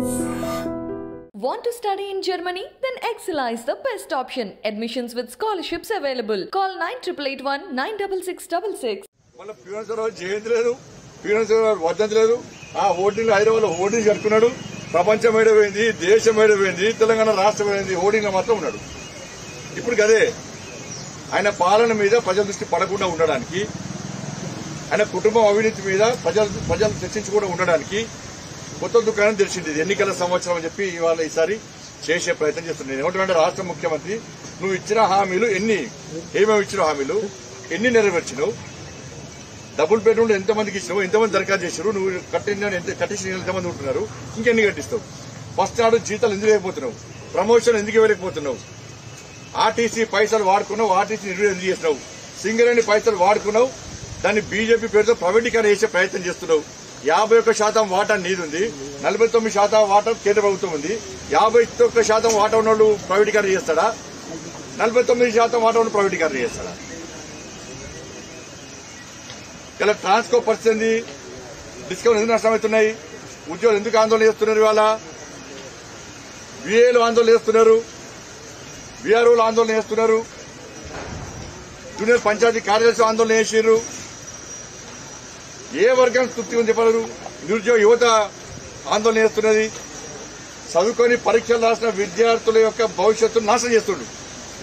Want to study in Germany? Then Excella is the best option. Admissions with scholarships available. Call 9881 96666. మళ్ళీ పీవన్సరావు జయంతి లేదు పీవన్సరావు రావు లేదు ఆ voting Hyderabad voting కట్టుకున్నాడు ప్రపంచం ఏడపోయింది దేశం ఏడపోయింది తెలంగాణ రాష్ట్రం ఏమైంది ఓటింగ్ మాత్రం ఉన్నాడు ఇప్పుడు కదే ఆయన పాలన మీద ప్రజల దృష్టి పడకుండా ఉండడానికి ఆయన కుటుంబం అవినీతి మీద ప్రజలు ప్రజలు చర్చించకుండా ఉండడానికి కొత్త దుకాణం తెలిసింది ఎన్నికల సంవత్సరం అని చెప్పి ఇవాళ ఈసారి చేసే ప్రయత్నం చేస్తున్నాను ఏమంటే రాష్ట్ర ముఖ్యమంత్రి నువ్వు ఇచ్చిన హామీలు ఎన్ని? ఏమేమి ఇచ్చిన హామీలు? ఎన్ని నెరవేర్చినావు? డబుల్ బెడ్రూమ్లు ఎంతమందికి ఇచ్చినావు? ఎంతమంది దరఖాస్తు చేశారు నువ్వు కట్టిన ఎంత కట్టించిన ఎంతమంది ఉంటున్నారు? ఇంకెన్ని కట్టిస్తావు? ఫస్ట్ నాడు జీతాలు ఎందుకు వేయకపోతున్నావు ప్రమోషన్ ఎందుకు ఇవ్వలేకపోతున్నావు? ఆర్టీసీ పైసలు వాడుకున్నావు? ఆర్టీసీ నిర్వహణ ఎందుకు చేసినావు? సింగరేణి పైసలు వాడుకున్నావు? దాన్ని బీజేపీ పేరుతో ప్రైవేటీకరణ చేసే ప్రయత్నం చేస్తున్నావు. యాభై ఒక్క శాతం వాటా నీదుంది నలభై తొమ్మిది శాతం వాటా కేంద్ర ప్రభుత్వం ఉంది. యాభై ఒక్క శాతం వాటా ఉన్నోళ్ళు ప్రైవేటీకరణ చేస్తాడా? నలభై తొమ్మిది శాతం వాటా ఉన్న ప్రైవేటీకరణ చేస్తాడా? ఇలా ట్రాన్స్కో పరిస్థితి డిస్కౌంట్ ఎందుకు నష్టమవుతున్నాయి ఉద్యోగులు ఎందుకు ఆందోళన చేస్తున్నారు ఇవాళ? విఏలు ఆందోళన చేస్తున్నారు. విఆర్ఓలు ఆందోళన చేస్తున్నారు. జూనియర్ పంచాయతీ కార్యదర్శి ఆందోళన చేసిర్రు. ఏ వర్గం తృప్తి ఉంది చెప్పగలరు? నిరుద్యోగ యువత ఆందోళన చేస్తున్నది. చదువుకొని పరీక్షలు రాసిన విద్యార్థుల యొక్క భవిష్యత్తును నాశనం చేస్తుండ్రు.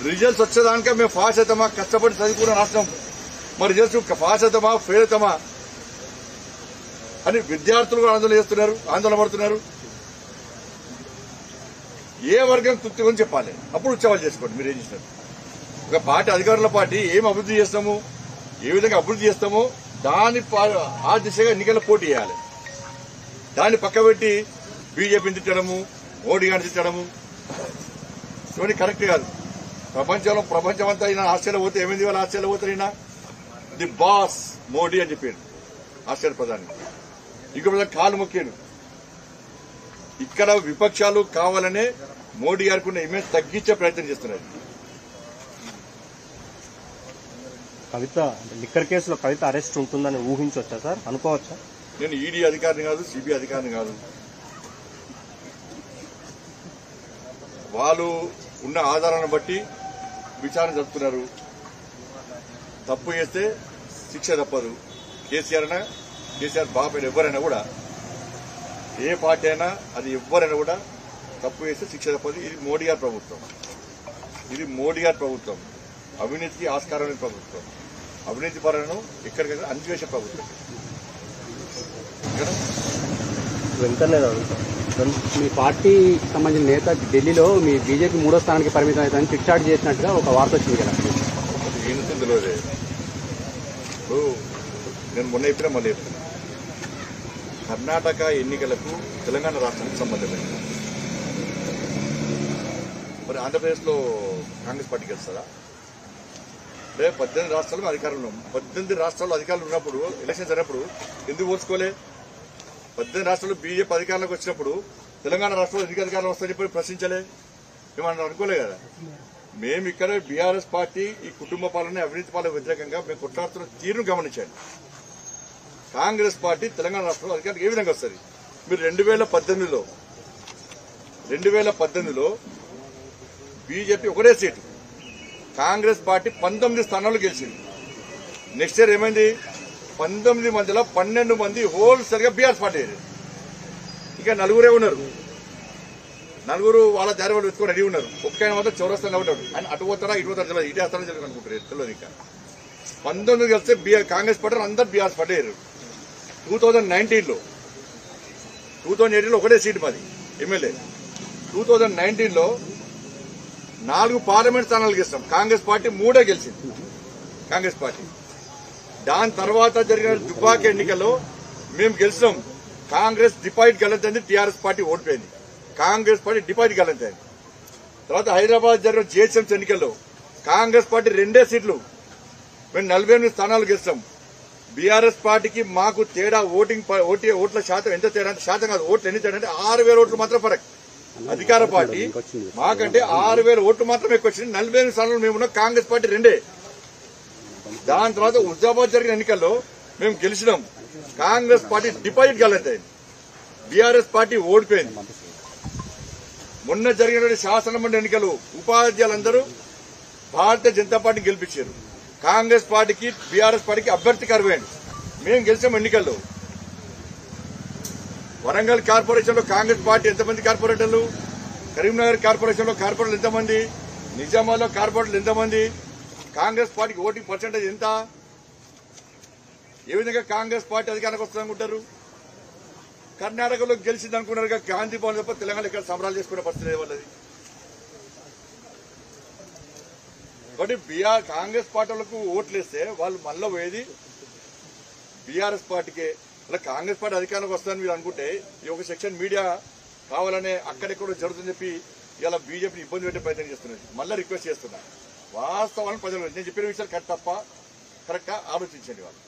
రిజల్ట్స్ వచ్చేదానిక మేము పాస్ అవుతామా కష్టపడి చదువుకున్న నాశనం. మరి రిజల్ట్స్ పాస్ అవుతామా ఫెయిల్ అవుతామా అని విద్యార్థులు కూడా ఆందోళన చేస్తున్నారు ఆందోళన పడుతున్నారు. ఏ వర్గం తృప్తి గురించి చెప్పాలి. అప్పుడు ఉత్సవాలు చేసుకోండి మీరు ఏం చేసినారు ఒక పార్టీ అధికారుల పార్టీ ఏం అభివృద్ధి చేస్తాము? ఏ విధంగా అభివృద్ధి చేస్తామో? దాని పా- ఆ దిశగా ఎన్నికల పోటీ చేయాలి. దాన్ని పక్కబెట్టి బీజేపీని తిట్టడము మోడీ గారిని తిట్టడము. ఇవన్నీ కరెక్ట్ కాదు. ప్రపంచంలో ప్రపంచం అంతా ఈయన ఆస్ట్రేలియా పోతే ఏమైంది వాళ్ళు ఆస్ట్రేలియా పోతారు ఈయన? ది బాస్ మోడీ అని చెప్పాడు ఆస్ట్రేలియా ప్రధాని. ఇంకో ప్రధాన కాలు మొక్కాడు. ఇక్కడ విపక్షాలు కావాలనే మోడీ గారికి ఉన్న ఇమేజ్ తగ్గించే ప్రయత్నం చేస్తున్నారు. కవిత అంటే లిక్కర్ కేసులో కవిత అరెస్ట్ ఉంటుందని ఊహించవచ్చా సార్? అనుకోవచ్చా? నేను ఈడీ అధికారిని కాదు సిబిఐ అధికారిని కాదు. వాళ్ళు ఉన్న ఆధారాన్ని బట్టి విచారణ జరుపుతున్నారు. తప్పు చేస్తే శిక్ష తప్పదు. కేసీఆర్ అయినా కేసీఆర్ బాబాయ్ ఎవరైనా కూడా ఏ పార్టీ అయినా అది ఎవరైనా కూడా తప్పు చేస్తే శిక్ష తప్పదు. ఇది మోడీ గారి ప్రభుత్వం. ఇది మోడీ గారి ప్రభుత్వం. అవినీతికి ఆస్కారం ప్రభుత్వం. అవినీతి పరులను ఎక్కడికైనా అణిచివేసే ప్రభుత్వం. మీ పార్టీకి సంబంధించిన నేత ఢిల్లీలో మీ బీజేపీ మూడో స్థానానికి పరిమితం అవుతుందని చిట్చాట్ చేసినట్టుగా ఒక వార్త వచ్చింది కదా. అది ఏం తెలియదు. ఇప్పుడు నేను మొన్న చెప్పినా మళ్ళీ చెప్తున్నా కర్ణాటక ఎన్నికలకు తెలంగాణ రాష్ట్రానికి సంబంధం లేదు మరి ఆంధ్రప్రదేశ్లో కాంగ్రెస్ పార్టీ గెలుస్తుందా? రేపు పద్దెనిమిది రాష్ట్రాల్లో అధికారంలో పద్దెనిమిది రాష్ట్రాల్లో అధికారులు ఉన్నప్పుడు ఎలక్షన్ జరిగినప్పుడు ఎందుకు ఓర్చుకోలే? పద్దెనిమిది రాష్ట్రాలు బీజేపీ అధికారంలోకి వచ్చినప్పుడు తెలంగాణ రాష్ట్రంలో ఎందుకు అధికారం వస్తాయని చెప్పి ప్రశ్నించలే? ఏమన్నా అనుకోలే కదా? మేము ఇక్కడ బీఆర్ఎస్ పార్టీ ఈ కుటుంబ పాలన అవినీతి పాలన వ్యతిరేకంగా మేము కొట్లాడుతున్న తీరును గమనించండి కాంగ్రెస్ పార్టీ తెలంగాణ రాష్ట్రంలో అధికారికి ఏ విధంగా వస్తుంది? మీరు రెండు వేల పద్దెనిమిదిలో రెండు వేల పద్దెనిమిదిలో బీజేపీ ఒకటే సీటు. కాంగ్రెస్ పార్టీ పంతొమ్మిది స్థానాలు గెలిచింది. నెక్స్ట్ ఇయర్ ఏమైంది? పంతొమ్మిది మందిలో పన్నెండు మంది హోల్సేల్గా బీఆర్ఎస్ పార్టీ అయ్యారు. ఇక నలుగురే ఉన్నారు. నలుగురు వాళ్ళ దారి వాళ్ళు వెతుకొని రెడీ ఉన్నారు. ఒక్కైన మాత్రం చౌరస్తాగా ఉంటాడు ఆయన అటు పోతారా ఇటు పోతారా తెలియదు. ఇటే వస్తారో తెలియదు అనుకుంటారు. తెలియదు ఇంకా. పంతొమ్మిది కలిస్తే బీఆర్ కాంగ్రెస్ పార్టీ అందరు బీఆర్ఎస్ పార్టీ టూ థౌజండ్ నైన్టీన్లో టూ థౌజండ్ ఎయిటీన్లో ఒకటే సీట్ మాది ఎమ్మెల్యే. టూ థౌజండ్ నైన్టీన్లో నాలుగు పార్లమెంట్ స్థానాలు గెలిచాం. కాంగ్రెస్ పార్టీ మూడే గెలిచింది. కాంగ్రెస్ పార్టీ. దాని తర్వాత జరిగిన దుబాక్ ఎన్నికల్లో మేము గెలిచినాం కాంగ్రెస్ డిపాజిట్ గలంతైంది టీఆర్ఎస్ పార్టీ ఓడిపోయింది. కాంగ్రెస్ పార్టీ డిపాజిట్ గలంతైంది తర్వాత హైదరాబాద్ జరిగిన జిహెచ్ఎంసీ ఎన్నికల్లో కాంగ్రెస్ పార్టీ రెండే సీట్లు. మేము నలభై ఎనిమిది స్థానాలు గెలిచాం. బీఆర్ఎస్ పార్టీకి మాకు తేడా ఓటింగ్ ప- ఓట్ల శాతం ఎంత తేడా అంటే శాతం కాదు. ఓట్లు ఎన్ని తేడా అంటే ఆరు వేల ఓట్లు మాత్రం ఫరక్ అధికార పార్టీ మాకంటే ఆరు వేల ఓట్లు మాత్రం ఎక్కువ వచ్చింది నలభై ఎనిమిది స్థానాలు మేము కాంగ్రెస్ పార్టీ రెండే. దాని తర్వాత హుజాబాద్ జరిగిన ఎన్నికల్లో మేము గెలిచినాం. కాంగ్రెస్ పార్టీ డిపాజిట్ గలంతైంది బీఆర్ఎస్ పార్టీ ఓడిపోయింది. మొన్న జరిగినటువంటి శాసనమండలి ఎన్నికలు ఉపాధ్యాయులందరూ భారతీయ జనతా పార్టీ గెలిపించారు. కాంగ్రెస్ పార్టీకి బీఆర్ఎస్ పార్టీకి అభ్యర్థి కరువైంది. మేము గెలిచాం ఎన్నికల్లో. వరంగల్ కార్పొరేషన్లో కాంగ్రెస్ పార్టీ ఎంతమంది కార్పొరేటర్లు? కరీంనగర్ కార్పొరేషన్లో కార్పొరేటర్లు ఎంతమంది? నిజామాబాద్లో కార్పొరేటర్లు ఎంతమంది? కాంగ్రెస్ పార్టీకి ఓటింగ్ పర్సెంటేజ్ ఎంత? ఏ విధంగా కాంగ్రెస్ పార్టీ అధికారానికి వస్తుందనుకుంటారు కర్ణాటకలో గెలిచింది అనుకున్నారు గాంధీ భవన్ తప్ప తెలంగాణ ఇక్కడ సంబరాలు చేసుకునే పరిస్థితి లేదు వాళ్ళది. కాబట్టి బీఆర్ కాంగ్రెస్ పార్టీలకు ఓట్లేస్తే వాళ్ళు మళ్ళీ పోయేది బీఆర్ఎస్ పార్టీకే. అలా కాంగ్రెస్ పార్టీ అధికారంలోకి వస్తుందని మీరు అనుకుంటే ఈ ఒక సెక్షన్ మీడియా కావాలనే అక్కడెక్కడో జరుగుతుందని చెప్పి ఇలా బీజేపీని ఇబ్బంది పెట్టే ప్రయత్నం చేస్తున్నది మళ్ళీ రిక్వెస్ట్ చేస్తున్నా. వాస్తవాలను ప్రజలు నేను చెప్పిన విషయాలు కరెక్ట్ తప్ప కరెక్ట్గా ఆలోచించండి వాళ్ళు.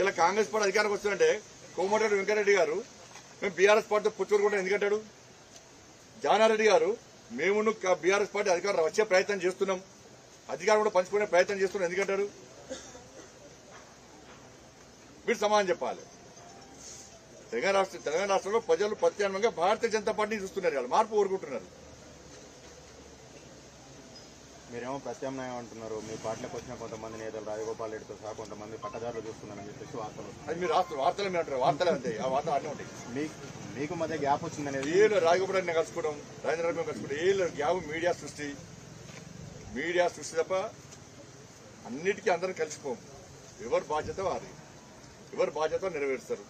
ఇలా కాంగ్రెస్ పార్టీ అధికారంకి వస్తుందంటే కోమటిరెడ్డి వెంకటరెడ్డి గారు మేము బీఆర్ఎస్ పార్టీతో పుచ్చుకోకుండా ఎందుకంటాడు జానారెడ్డి గారు మేము బీఆర్ఎస్ పార్టీ అధికారం వచ్చే ప్రయత్నం చేస్తున్నాం. అధికారం కూడా పంచుకునే ప్రయత్నం చేస్తున్నాం. ఎందుకంటాడు మీరు సమాధానం చెప్పాలి. తెలంగాణ రాష్ట్ర తెలంగాణ రాష్ట్రంలో ప్రజలు ప్రత్యామ్నాయంగా భారతీయ జనతా పార్టీని చూస్తున్నారు వాళ్ళు మార్పు కోరుకుంటున్నారు. మీరేమో ప్రత్యామ్నాయం అంటున్నారు. మీ పార్టీలోకి వచ్చిన కొంతమంది నేతలు రాజగోపాల్ రెడ్డితో సహా కొంతమంది పట్టదారులు చూస్తున్నారని చెప్పేసి వార్తలు. అది మీరు రాష్ట్ర వార్తలు మీరు అంటారు. వార్తలే అంతే. ఆ వార్తలు అన్నీ ఉంటాయి. మీ- మీకు మధ్య గ్యాప్ వచ్చిందనేది ఏళ్ళు రాజగోపాల్ కలుసుకోవడం రాజేంద్ర మేము కలుసుకోవడం ఏళ్ళు గ్యాప్ మీడియా సృష్టి. మీడియా సృష్టి తప్ప అన్నిటికీ అందరం కలిసిపోం. ఎవరి బాధ్యత వారి ఎవరి బాధ్యత నెరవేరుస్తారు?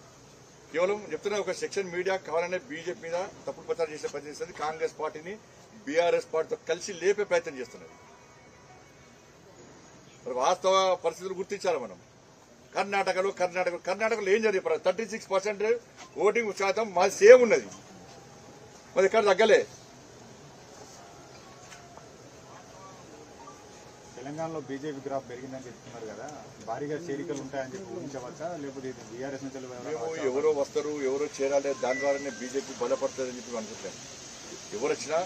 కేవలం చెప్తున్నా ఒక సెక్షన్ మీడియా కావాలనే బీజేపీ మీద తప్పుడు ప్రచారం చేసే ప్రయత్నం చేస్తుంది కాంగ్రెస్ పార్టీని బీఆర్ఎస్ పార్టీతో కలిసి లేపే ప్రయత్నం చేస్తున్నది మరి వాస్తవ పరిస్థితులు గుర్తించాలి మనం. కర్ణాటకలో కర్ణాటక కర్ణాటకలో ఏం జరిగింది థర్టీ సిక్స్ పర్సెంట్ ఓటింగ్ శాతం మాది సేమ్ ఉన్నది. మరి ఇక్కడ తగ్గలే. తెలంగాణలో బీజేపీ గ్రాఫ్ పెరిగిందని చెప్తున్నారు కదా. భారీగా చేరికలు ఉంటాయని చెప్పి ఊహించవచ్చా? లేకపోతే ఇది బీఆర్ఎస్ నుంచి? ఎవరో వస్తారు ఎవరో చేరాలి దాని ద్వారానే బీజేపీ బలపడుతుందని చెప్పి అనుకుంటాను ఎవరు వచ్చినా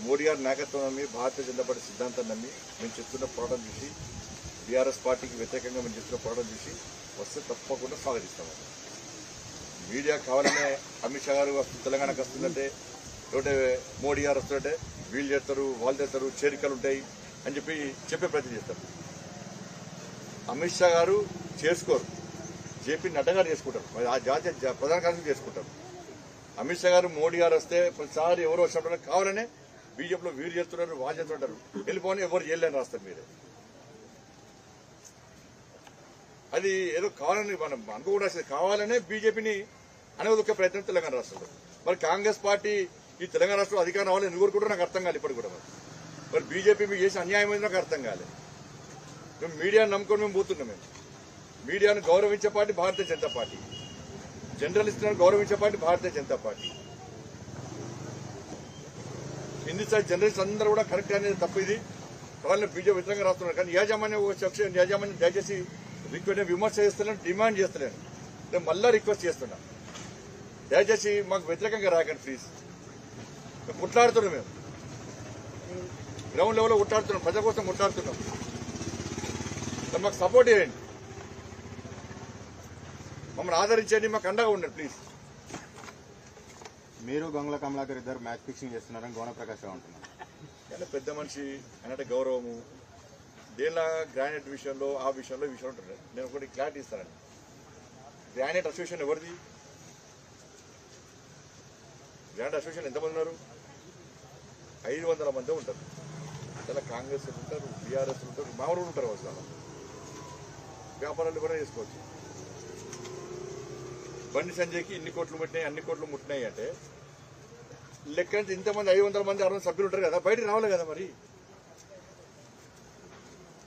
మోడీ గారి నాయకత్వం నమ్మి భారతీయ జనతా పార్టీ సిద్ధాంతం నమ్మి మేము చెప్తున్న పోరాటం చూసి బీఆర్ఎస్ పార్టీకి వ్యతిరేకంగా మేము చెప్తున్న పోరాటం చూసి వస్తే తప్పకుండా స్వాగతిస్తాము మీడియా కావాలనే అమిత్ షా గారు తెలంగాణకు వస్తుందంటే లేకపోతే మోడీ గారు వస్తుందంటే వీళ్ళు చేస్తారు వాళ్ళు చేస్తారు చేరికలు ఉంటాయి. అని చెప్పి చెప్పే ప్రయత్నం చేస్తారు. అమిత్ షా గారు చేసుకోరు. జేపీ నడ్డా గారు చేసుకుంటారు. మరి ఆ జాతీయ జ- ప్రధాన కార్యదర్శి చేసుకుంటారు. అమిత్ షా గారు మోడీ గారు వస్తే ప్రతిసారి ఎవరు వచ్చినప్పుడు కావాలనే బీజేపీలో వీరు చేస్తున్నారు వాళ్ళు చేస్తుంటారు వెళ్ళిపోని ఎవరు చేయలేని రాస్తారు మీరే. అది ఏదో కావాలని మనం అనుకోకూడదు కావాలనే బీజేపీని అనవదొక్క ప్రయత్నం తెలంగాణ రాష్ట్రంలో. మరి కాంగ్రెస్ పార్టీ ఈ తెలంగాణ రాష్ట్రంలో అధికారం రావాలని ఎందుకు కోరుకుంటారో నాకు అర్థం కాదు ఇప్పటికి కూడా మరి మరి బీజేపీ మీకు చేసిన అన్యాయం ఏందో నాకు అర్థం కాలేదు మేము మీడియాను నమ్ముకొని మేము పోతున్నాం మేము మీడియాను గౌరవించే పార్టీ భారతీయ జనతా పార్టీ జర్నలిస్టులను గౌరవించే పార్టీ భారతీయ జనతా పార్టీ హిందీ స్థాయి జర్నలిస్ట్ అందరూ కూడా కరెక్ట్ అనేది తప్పు ఇది కావాలని బీజేపీ వ్యతిరేకంగా రాస్తున్నారు కానీ యాజమాన్యం ఒక సెక్షన్ యాజమాన్యం దయచేసి రిక్వెస్ట్ విమర్శ చేస్తలేను డిమాండ్ చేస్తలేను నేను మళ్ళా రిక్వెస్ట్ చేస్తున్నా దయచేసి మాకు వ్యతిరేకంగా రాకండి ప్లీజ్ మేము కొట్లాడుతున్నాం మేము గ్రౌండ్ లెవెల్లో కొట్లాడుతున్నాం ప్రజల కోసం కొట్లాడుతున్నాం. మరి మాకు సపోర్ట్ చేయండి. మమ్మల్ని ఆదరించండి మాకు అండగా ఉండండి ప్లీజ్ మీరు గంగుల కమలాకర్ ఇద్దరు మ్యాచ్ ఫిక్సింగ్ చేస్తున్నారని గోన ప్రకాష్ రావు అంటున్నారు. అంటే పెద్ద మనిషి అంటే గౌరవము. దేనిలా గ్రానైట్ విషయంలో ఆ విషయంలో ఈ విషయంలో ఉంటుంది. నేను ఒకటి క్లారిటీ ఇస్తానండి. గ్రానైట్ అసోసియేషన్ ఎవరిది? గ్రానైట్ అసోసియేషన్ ఎంతమంది ఉన్నారు? ఐదు వందల మంది ఉంటారు. ఇలా కాంగ్రెస్ ఉంటారు బీఆర్ఎస్ ఉంటారు మామూలు ఉంటారు వాళ్ళు వ్యాపారాలు కూడా చేసుకోవచ్చు. బండి సంజయ్కి ఇన్ని కోట్లు ముట్టినాయి అన్ని కోట్లు ముట్టినాయి అంటే లెక్క ఇంతమంది ఐదు వందల మంది అరవై సభ్యులు ఉంటారు కదా బయటకు రావాలి కదా మరి?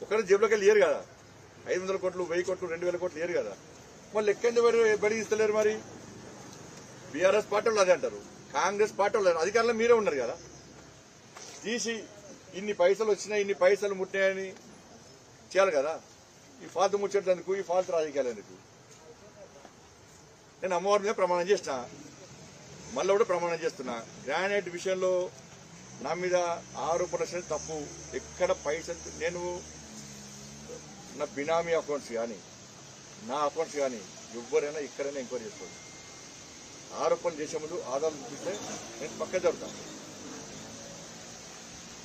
ఒకరి జేబులోకి వెళ్ళి లేరు కదా. ఐదు వందల కోట్లు వెయ్యి కోట్లు రెండు వేల కోట్లు లేరు కదా. మరి లెక్కంది ఎందుకు ఇస్తలేరు మరి? బీఆర్ఎస్ పార్టీ వాళ్ళు అదే అంటారు. కాంగ్రెస్ పార్టీ వాళ్ళు అధికారంలో మీరే ఉన్నారు కదా. తీసి ఇన్ని పైసలు వచ్చినాయి ఇన్ని పైసలు ముట్టాయని చేయాలి కదా. ఈ ఫాల్తు ముచ్చేటందుకు ఈ ఫాల్తు రాజకీయాలు ఎందుకు నేను అమ్మవారి మీద ప్రమాణం చేసిన. మళ్ళీ కూడా ప్రమాణం చేస్తున్నా. గ్రానైట్ విషయంలో నా మీద ఆరోపణ తప్పు. ఎక్కడ పైసలు నేను నా బినామీ అకౌంట్స్ కానీ నా అకౌంట్స్ కానీ ఎవరైనా ఎక్కడైనా ఎంక్వైరీ చేసుకోవచ్చు ఆరోపణలు చేసే ముందు ఆధారాలు చూస్తే నేను పక్క జరుగుతాను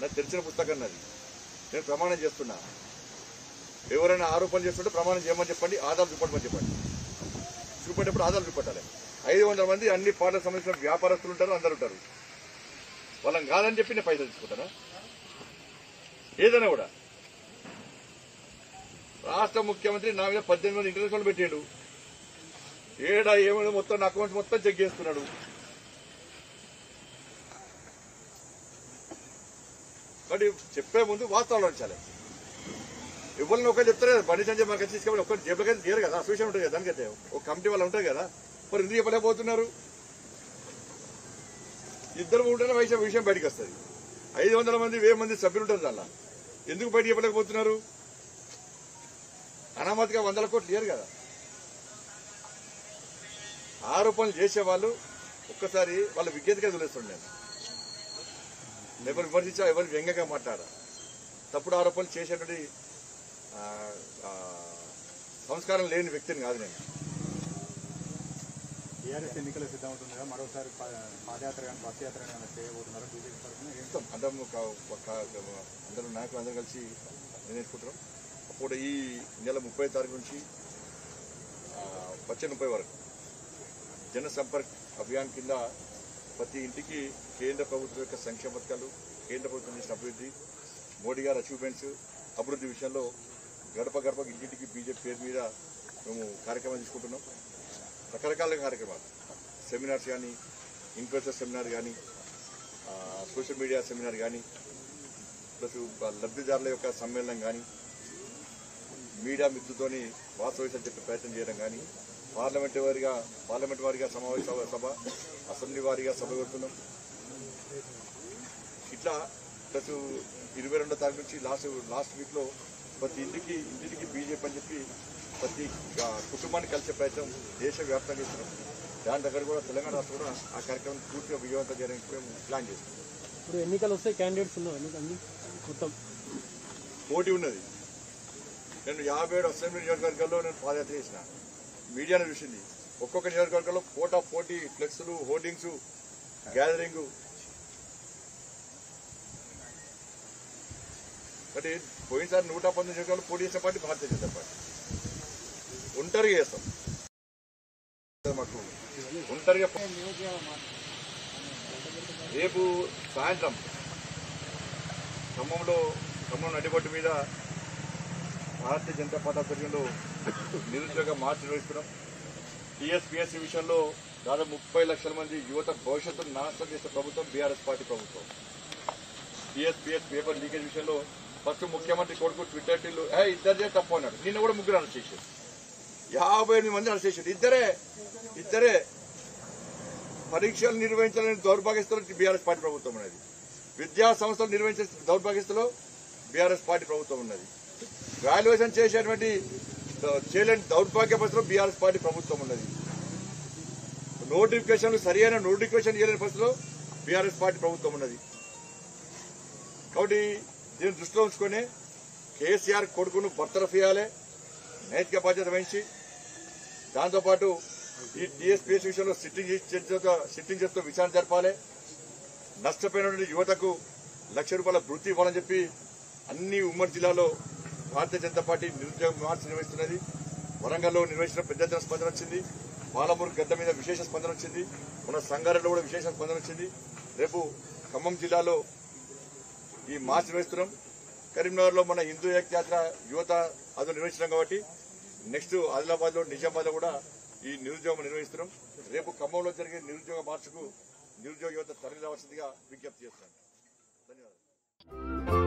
నాకు తెలిసిన పుస్తకం నాది నేను ప్రమాణం చేస్తున్నా. ఎవరైనా ఆరోపణలు చేస్తుంటే ప్రమాణం చేయమని చెప్పండి ఆధారాలు చూపడమని చెప్పండి. చూపేటప్పుడు ఆధారాలు చూపెట్టాలి. ఐదు వందల మంది అన్ని పాటలకు సంబంధించిన వ్యాపారస్తులు ఉంటారు అందరు ఉంటారు. వాళ్ళని కాదని చెప్పి నేను పైసలు తీసుకుంటానా? ఏదైనా కూడా. రాష్ట్ర ముఖ్యమంత్రి నా మీద పద్దెనిమిది ఇంటర్నేషనల్ పెట్టాడు. ఏడా ఏమైనా మొత్తం నా అకౌంట్స్ మొత్తం చెక్ చేస్తున్నాడు. కాబట్టి చెప్పే ముందు వాస్తవాలు ఉంచాలి. ఎవరిని ఒకరు చెప్తారు కదా బండి సంజయ్ మనకి తీసుకెళ్ళి ఒకరు జబ్బకైతే తీయరు కదా అసోసియేషన్ ఉంటుంది కదా దానికైతే. ఒక కమిటీ వాళ్ళు ఉంటారు కదా మరి ఎందుకు చెప్పలేకపోతున్నారు? ఇద్దరు ఉంటేనే వైశ్యం విషయం బయటకు వస్తుంది. ఐదు వందల మంది వెయ్యి మంది సభ్యులు ఉంటారు దానిలో. ఎందుకు బయట చెప్పలేకపోతున్నారు? అనామతిగా వందల కోట్లు లేరు కదా. ఆరోపణలు చేసేవాళ్ళు ఒక్కసారి వాళ్ళ విజ్ఞతగా వదిలేస్తుండే నేను ఎవరు విమర్శించా ఎవరు వ్యంగ్యంగా మాట్లాడా? తప్పుడు ఆరోపణలు చేసేటువంటి సంస్కారం లేని వ్యక్తిని కాదు నేను. టీఆర్ఎస్ ఎన్నికలు సిద్ధమవుతుందిగా? మరోసారి పాదయాత్ర కానీ బస్ యాత్ర కానీ చేయబోతున్నారు బీజేపీ తరఫున? ఇస్తాం అందరం అందరూ నాయకులు అందరం కలిసి నిర్ణయించుకుంటాం అప్పుడు ఈ నెల ముప్పై తారీఖు నుంచి వచ్చే ముప్పై వరకు జన సంపర్క్ అభియాన్ కింద ప్రతి ఇంటికి కేంద్ర ప్రభుత్వం యొక్క సంక్షేమ పథకాలు కేంద్ర ప్రభుత్వం చేసిన అభివృద్ధి మోడీ గారి అచీవ్మెంట్స్ అభివృద్ధి విషయంలో గడప గడప ఇంటింటికి బీజేపీ పేరు మీద మేము కార్యక్రమాలు తీసుకుంటున్నాం. రకరకాల కార్యక్రమాలు. సెమినార్స్ కానీ ఇన్ఫ్లుయెన్సర్ సెమినార్ కానీ సోషల్ మీడియా సెమినార్ కానీ ప్లస్ లబ్ధిదారుల యొక్క సమ్మేళనం కానీ మీడియా మిత్రుతోని వాస్తవికత చెప్పే ప్రయత్నం చేయడం కానీ పార్లమెంట్ వారిగా పార్లమెంట్ వారిగా సమావేశ సభ అసెంబ్లీ వారిగా సభ పెడుతున్నాం. ఇట్లా ప్లస్ ఇరవై రెండో తారీఖు నుంచి లాస్ట్ లాస్ట్ వీక్లో ప్రతి ఇంటికి ఇంటికి బీజేపీ అని చెప్పి ప్రతి కుటుంబాన్ని కలిసే ప్రయత్నం దేశవ్యాప్తంగా చేస్తున్నాం. దాని దగ్గర కూడా తెలంగాణ రాష్ట్రం కూడా ఆ కార్యక్రమం పూర్తిగా విజయవంతం చేయడానికి మేము ప్లాన్ చేస్తున్నాం. ఇప్పుడు ఎన్నికలు వస్తే క్యాండిడేట్స్ ఉన్నారు అన్ని? మొత్తం. పోటీ ఉన్నది. నేను యాభై ఏడు అసెంబ్లీ నియోజకవర్గాల్లో నేను పాదయాత్ర చేసిన. మీడియాను చూసింది. ఒక్కొక్క నియోజకవర్గంలో పోటా పోటీ ఫ్లెక్స్లు హోర్డింగ్స్ గ్యాదరింగ్ అంటే పోయినసారి నూట పంతొమ్మిది నియోజకవర్గాలు పోటీ చేసిన పార్టీ భారతీయ జనతా పార్టీ. ఒంటరిగా చేస్తాం. మాకు ఒంటరిగా రేపు సాయంత్రం ఖమ్మంలో ఖమ్మం నడిబొట్టు మీద భారతీయ జనతా పార్టీ ఆధ్వర్యంలో నిరుద్యోగ మార్చి నిర్వహిస్తున్నాం. టీఎస్పీఎస్సీ విషయంలో దాదాపు ముప్పై లక్షల మంది యువత భవిష్యత్తును నాశనం చేసే ప్రభుత్వం బీఆర్ఎస్ పార్టీ ప్రభుత్వం. టీఎస్పీఎస్ పేపర్ లీకేజ్ విషయంలో ఫస్ట్ ముఖ్యమంత్రి కొడుకు ట్విట్టర్ టిల్లు ఏ ఇద్దరిదే తప్పు అన్నాడు. నిన్న కూడా ముగ్గురు అరెస్ట్ చేశారు. యాభై ఎనిమిది మంది అరెస్ట్ చేశారు. ఇద్దరే ఇద్దరే పరీక్షలు నిర్వహించాలని దౌర్భాగ్యస్తులు బీఆర్ఎస్ పార్టీ ప్రభుత్వం ఉన్నది. విద్యా సంస్థలు నిర్వహించే దౌర్భాగ్యస్తులో బీఆర్ఎస్ పార్టీ ప్రభుత్వం ఉన్నది. వాల్యుయేషన్ చేసేటువంటి చేయలేని దౌర్భాగ్య పరిస్థితిలో బీఆర్ఎస్ పార్టీ ప్రభుత్వం ఉన్నది. నోటిఫికేషన్లు సరైన నోటిఫికేషన్ చేయలేని పరిస్థితిలో బీఆర్ఎస్ పార్టీ ప్రభుత్వం ఉన్నది. కాబట్టి దీన్ని దృష్టిలో ఉంచుకొని కేసీఆర్ కొడుకును బర్తరఫ్ చేయాలి. నైతిక బాధ్యత వహించి దాంతోపాటు ఈ టీఎస్పీఎస్ విషయంలో సిట్టింగ్ సిట్టింగ్ చేస్తూ విచారణ జరపాలి. నష్టపోయినటువంటి యువతకు లక్ష రూపాయల వృత్తి ఇవ్వాలని చెప్పి అన్ని ఉమ్మడి జిల్లాలో భారతీయ జనతా పార్టీ నిరుద్యోగ మార్చి నిర్వహిస్తున్నది. వరంగల్లో నిర్వహించిన పెద్ద ఎత్తున స్పందన వచ్చింది. పాలమూరు గడ్డ మీద విశేష స్పందన వచ్చింది. మన సంగారెడ్డిలో కూడా విశేష స్పందన వచ్చింది. రేపు ఖమ్మం జిల్లాలో ఈ మార్చ్ నిర్వహిస్తున్నాం కరీంనగర్లో మన హిందూ ఏక్యాత్ర యువత అది నిర్వహిస్తున్నాం కాబట్టి నెక్స్ట్ ఆదిలాబాద్లో నిజామాబాద్ కూడా ఈ నిరుద్యోగం నిర్వహిస్తున్నాం. రేపు ఖమ్మంలో జరిగే నిరుద్యోగ మార్చుకు నిరుద్యోగ యువత తరలి రావాల్సిందిగా విజ్ఞప్తి చేస్తాను ధన్యవాదాలు.